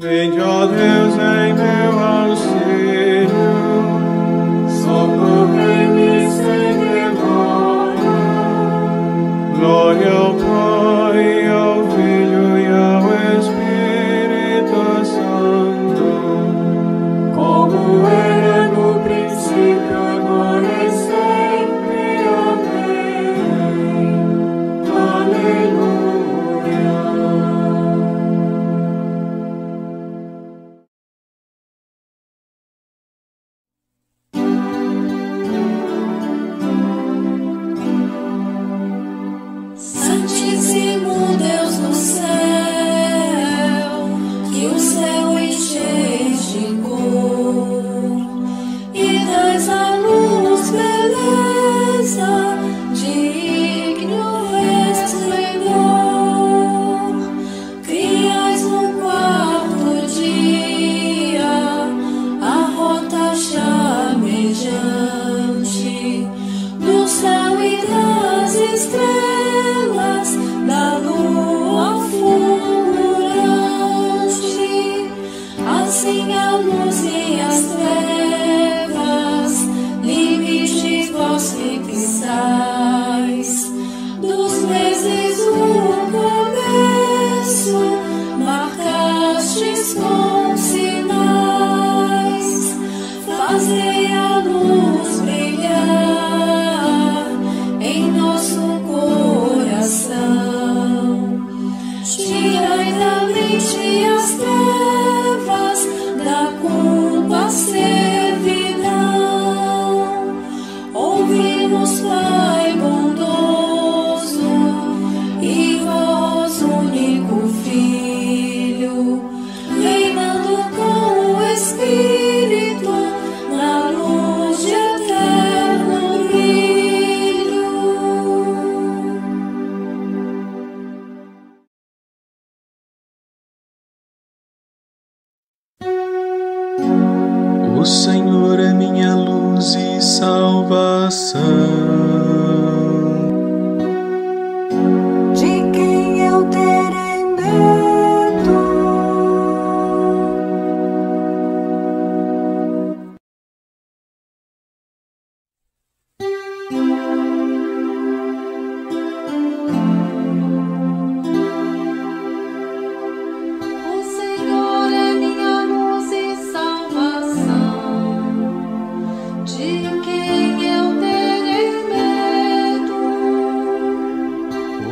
Vinde, ó Deus, em meu auxílio.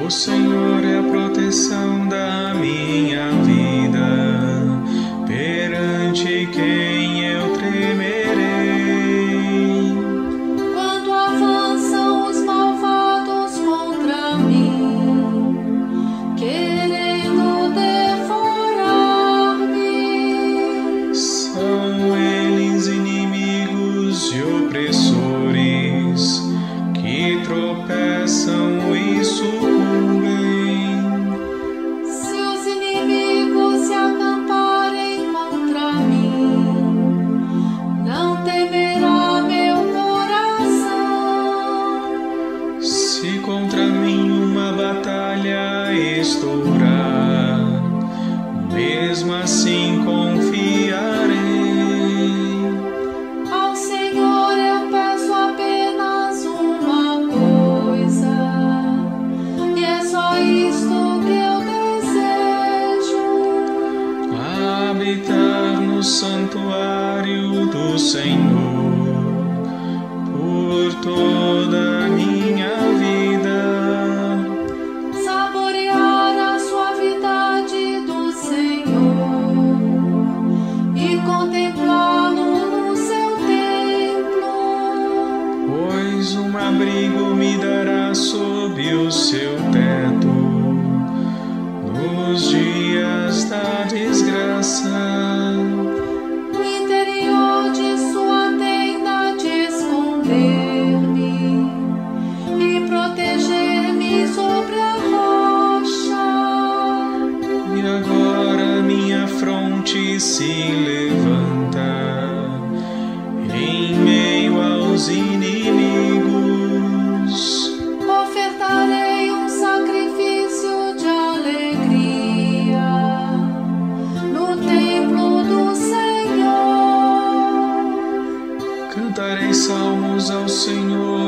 O Senhor é a proteção da minha vida. ao Senhor.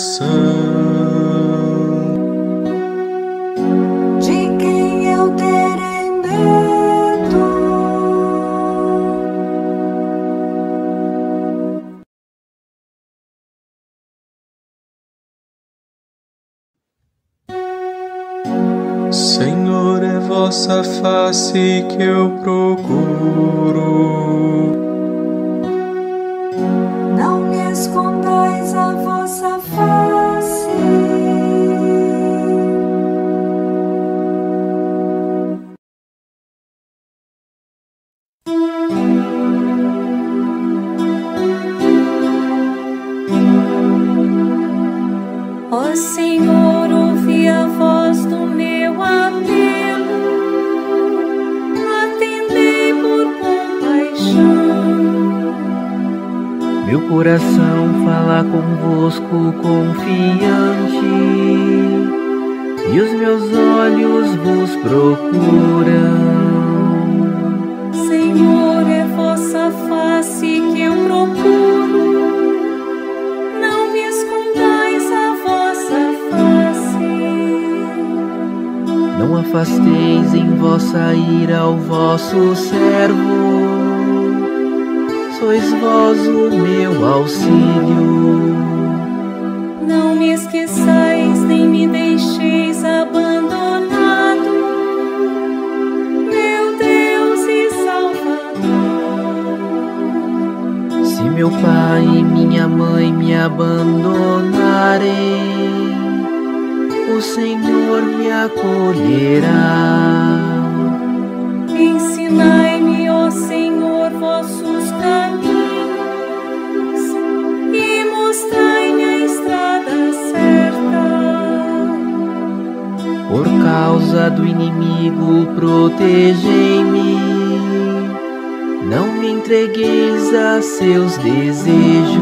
Coração. De quem eu terei medo? Senhor, é vossa face que eu procuro. Coração fala convosco confiante, e os meus olhos vos procuram. Senhor, é vossa face que eu procuro, não me escondais a vossa face. Não afasteis em vossa ira o vosso servo, sois vós o meu auxílio. Não me esqueçais nem me deixeis abandonado, meu Deus e Salvador. Se meu pai e minha mãe me abandonarem, o Senhor me acolherá. Ensinai-me, causa do inimigo, protegei-me. Não me entregueis a seus desejos.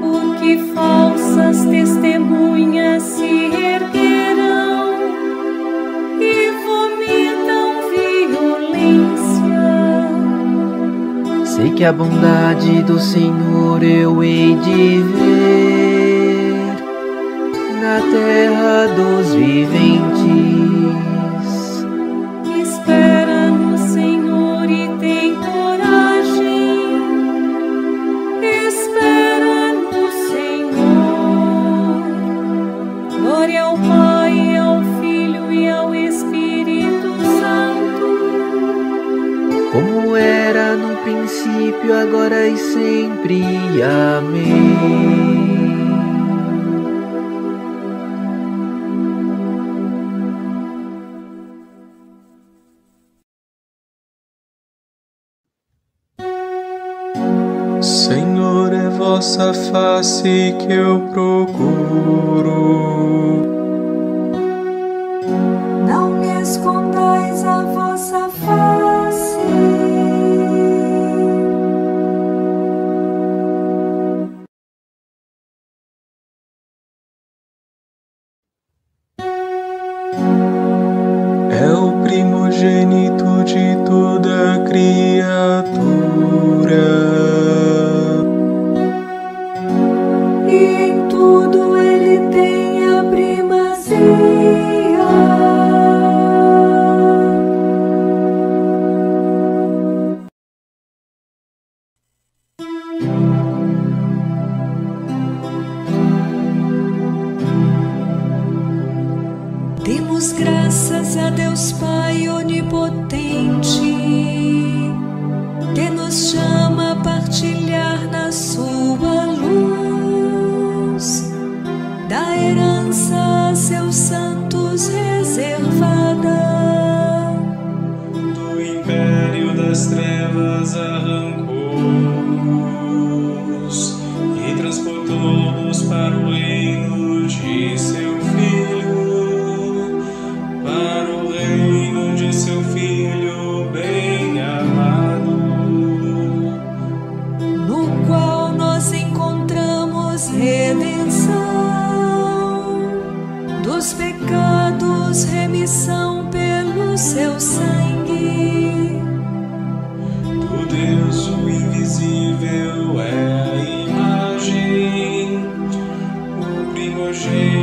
Porque falsas testemunhas se erguerão e vomitam violência. Sei que a bondade do Senhor eu hei de ver terra dos viventes. Espera no Senhor e tem coragem. Espera no Senhor. Glória ao Pai, ao Filho e ao Espírito Santo. como era no princípio, agora e sempre. Amém. Vossa face que eu procuro. Não me escondais a vossa face. É o primogênito de toda criatura. Herança seus santos reservada. She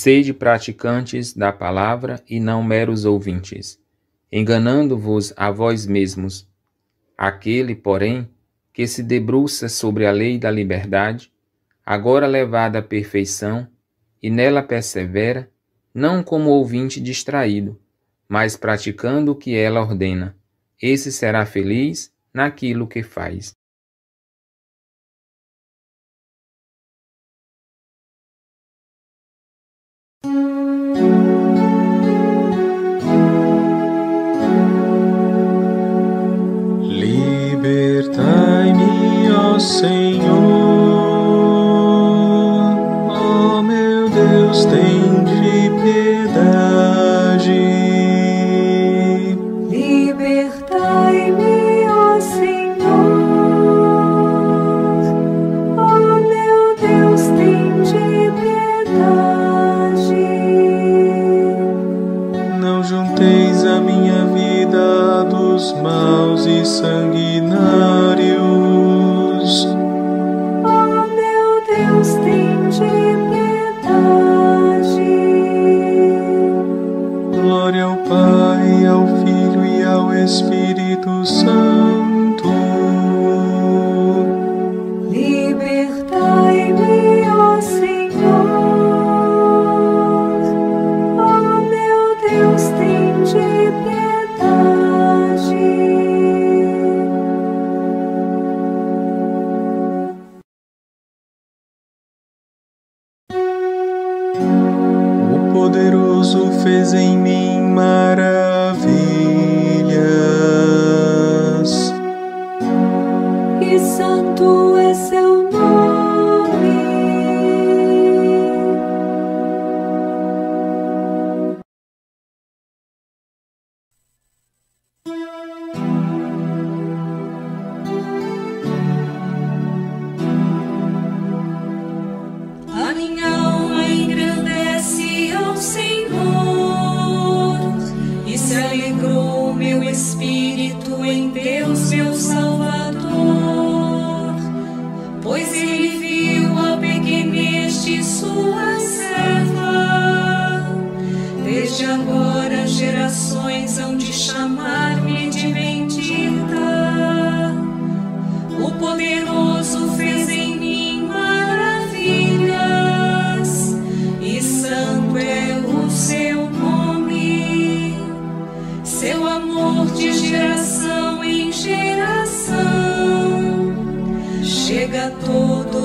Sede praticantes da palavra e não meros ouvintes, enganando-vos a vós mesmos. Aquele, porém, que se debruça sobre a lei da liberdade, agora levada à perfeição, e nela persevera, não como ouvinte distraído, mas praticando o que ela ordena, esse será feliz naquilo que faz. sing.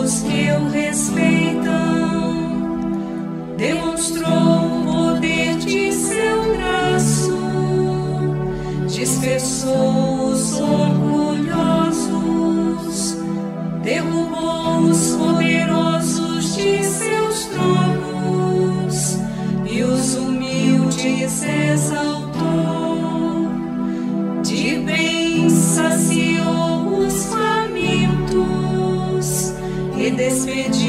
os que o respeitam, demonstrou o poder de seu braço, dispersou. E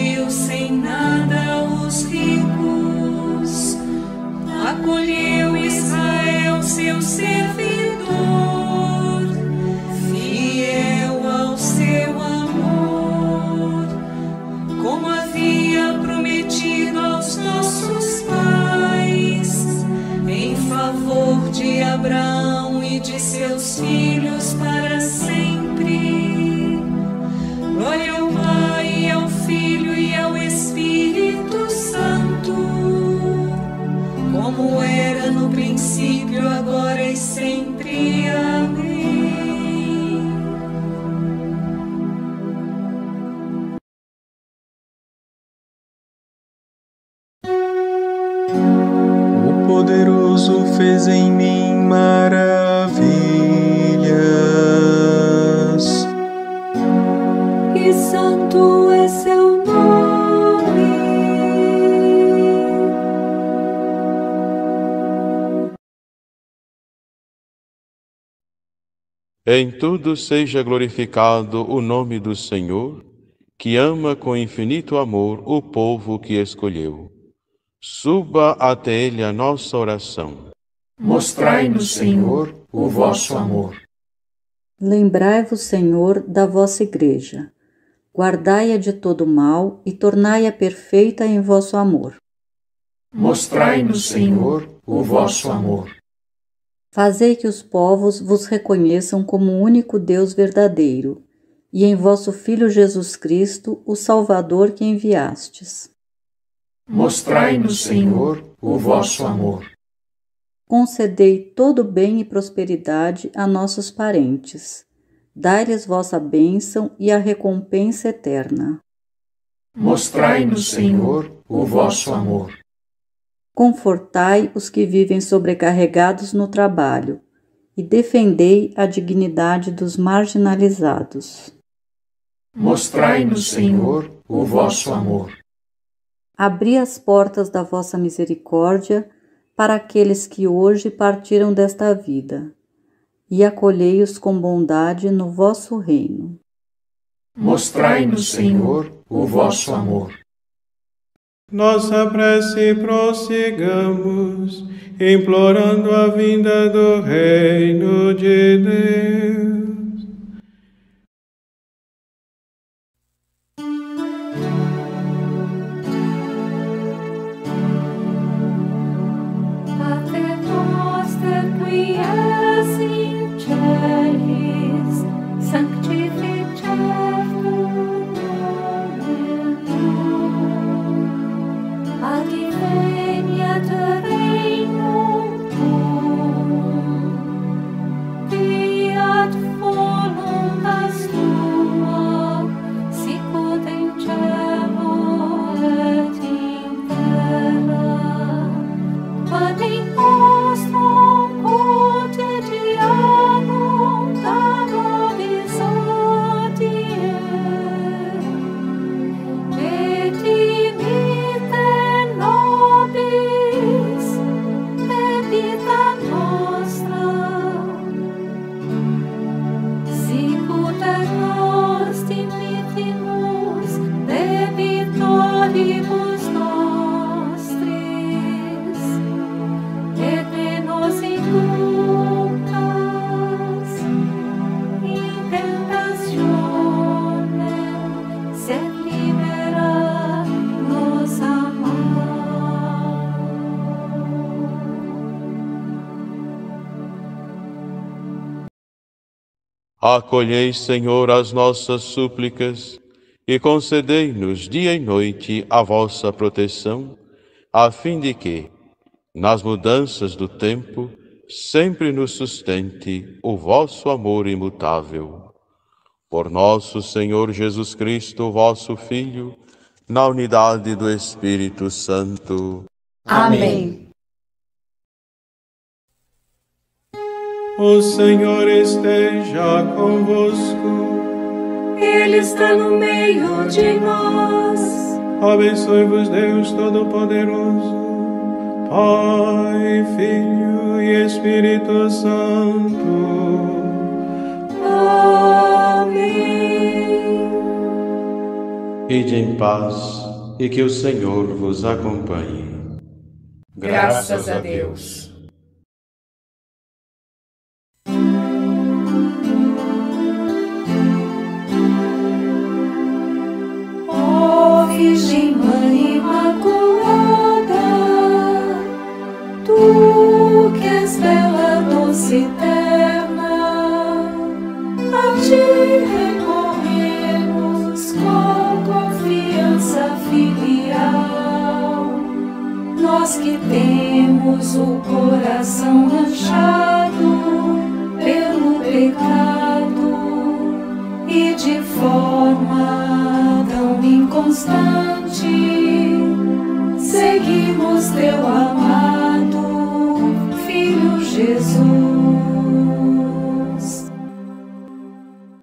Em tudo seja glorificado o nome do Senhor, que ama com infinito amor o povo que escolheu. Suba até ele a nossa oração. Mostrai-nos, Senhor, o vosso amor. Lembrai-vos, Senhor, da vossa Igreja. Guardai-a de todo mal e tornai-a perfeita em vosso amor. Mostrai-nos, Senhor, o vosso amor. Fazei que os povos vos reconheçam como o único Deus verdadeiro, e em vosso Filho Jesus Cristo, o Salvador que enviastes. Mostrai-nos, Senhor, o vosso amor. Concedei todo bem e prosperidade a nossos parentes. Dai-lhes vossa bênção e a recompensa eterna. Mostrai-nos, Senhor, o vosso amor. Confortai os que vivem sobrecarregados no trabalho e defendei a dignidade dos marginalizados. Mostrai-nos, Senhor, o vosso amor. Abri as portas da vossa misericórdia para aqueles que hoje partiram desta vida, e acolhei-os com bondade no vosso reino. Mostrai-nos, Senhor, o vosso amor. Nossa prece prossigamos, implorando a vinda do Reino de Deus. Acolhei, Senhor, as nossas súplicas e concedei-nos dia e noite a vossa proteção, a fim de que, nas mudanças do tempo, sempre nos sustente o vosso amor imutável. Por nosso Senhor Jesus Cristo, vosso Filho, na unidade do Espírito Santo. Amém. O Senhor esteja convosco. Ele está no meio de nós. Abençoe-vos Deus Todo-Poderoso, Pai, Filho e Espírito Santo. Amém. Ide em paz e que o Senhor vos acompanhe. Graças a Deus.